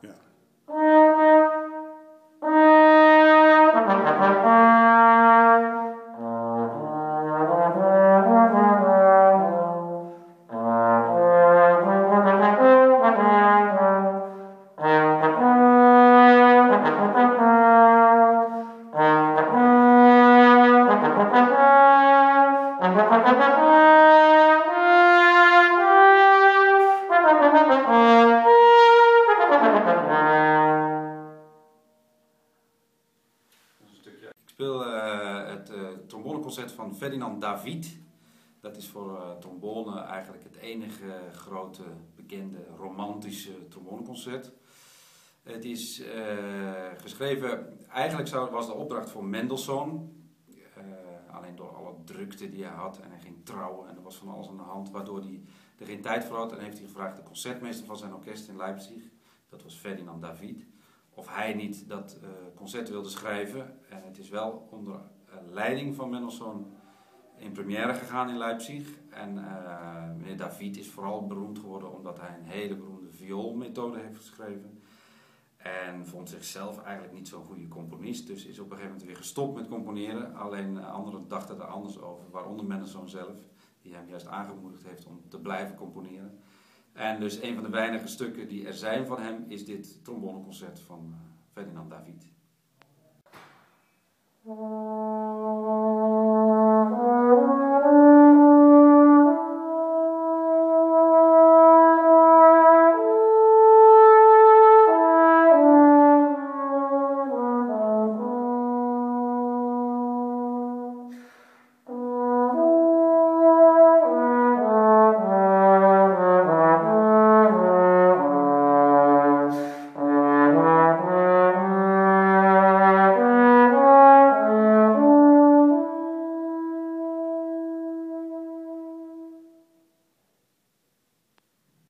Yeah. Speel eh, het eh, tromboneconcert van Ferdinand David. Dat is voor eh, trombone eigenlijk het enige grote, bekende, romantische tromboneconcert. Het is geschreven, eigenlijk was de opdracht voor Mendelssohn. Alleen door alle drukte die hij had en hij ging trouwen en er was van alles aan de hand, waardoor hij er geen tijd voor had. En heeft hij gevraagd de concertmeester van zijn orkest in Leipzig, dat was Ferdinand David, of hij niet dat eh, concert wilde schrijven. En het is wel onder eh, leiding van Mendelssohn in première gegaan in Leipzig. En eh, meneer David is vooral beroemd geworden omdat hij een hele beroemde vioolmethode heeft geschreven. En vond zichzelf eigenlijk niet zo'n goede componist. Dus is op een gegeven moment weer gestopt met componeren. Alleen anderen dachten er anders over. Waaronder Mendelssohn zelf. Die hem juist aangemoedigd heeft om te blijven componeren. En dus een van de weinige stukken die er zijn van hem is dit tromboneconcert van eh, Ferdinand David.